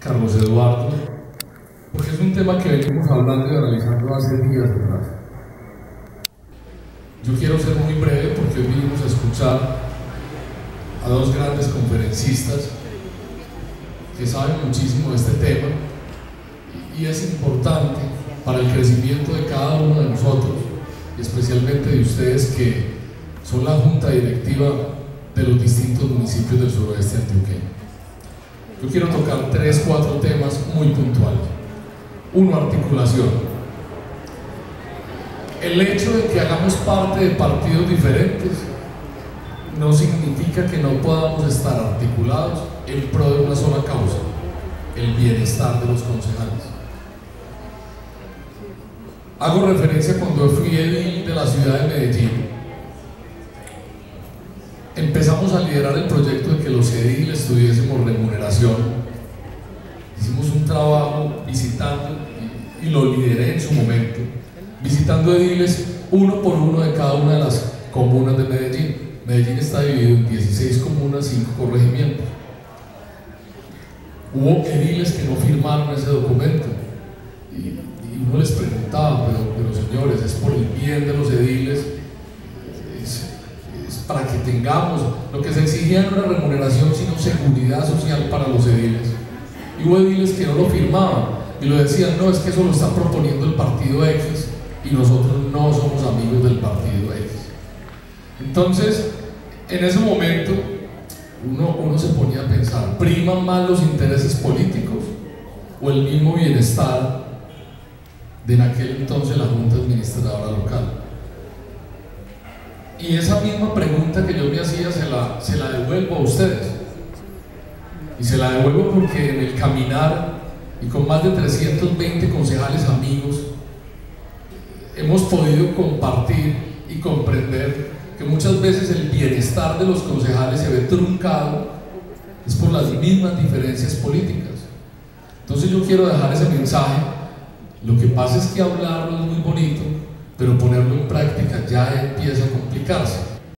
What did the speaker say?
Carlos Eduardo, porque es un tema que venimos hablando y analizando hace días atrás. Yo quiero ser muy breve porque hoy vinimos a escuchar a dos grandes conferencistas que saben muchísimo de este tema y es importante para el crecimiento de cada uno de nosotros y especialmente de ustedes que son la junta directiva de los distintos municipios del suroeste antioqueño. Yo quiero tocar tres, cuatro temas muy puntuales. Uno, articulación. El hecho de que hagamos parte de partidos diferentes no significa que no podamos estar articulados en pro de una sola causa, el bienestar de los concejales. Hago referencia cuando fui edil de la ciudad de Medellín empezamos a liderar el proyecto de que los ediles tuviésemos remuneración. Hicimos un trabajo visitando, y, lo lideré en su momento, visitando ediles uno por uno de cada una de las comunas de Medellín. Medellín está dividido en 16 comunas, 5 corregimientos. Hubo ediles que no firmaron ese documento y, y uno les preguntaba, pero, pero señores, es por el bien de los ediles para que tengamos, lo que se exigía no era remuneración, sino seguridad social para los ediles. Y hubo ediles que no lo firmaban y lo decían, no, es que eso lo está proponiendo el partido X y nosotros no somos amigos del partido X. Entonces, en ese momento, uno, uno se ponía a pensar, ¿priman más los intereses políticos o el mismo bienestar de en aquel entonces la Junta Administradora Local? Y esa misma pregunta que yo me hacía se la, se la devuelvo a ustedes. Y se la devuelvo porque en el caminar y con más de 320 concejales amigos, hemos podido compartir y comprender que muchas veces el bienestar de los concejales se ve truncado es por las mismas diferencias políticas. Entonces yo quiero dejar ese mensaje. Lo que pasa es que hablarlo es muy bonito, pero ponerlo en práctica ya empieza a câncer.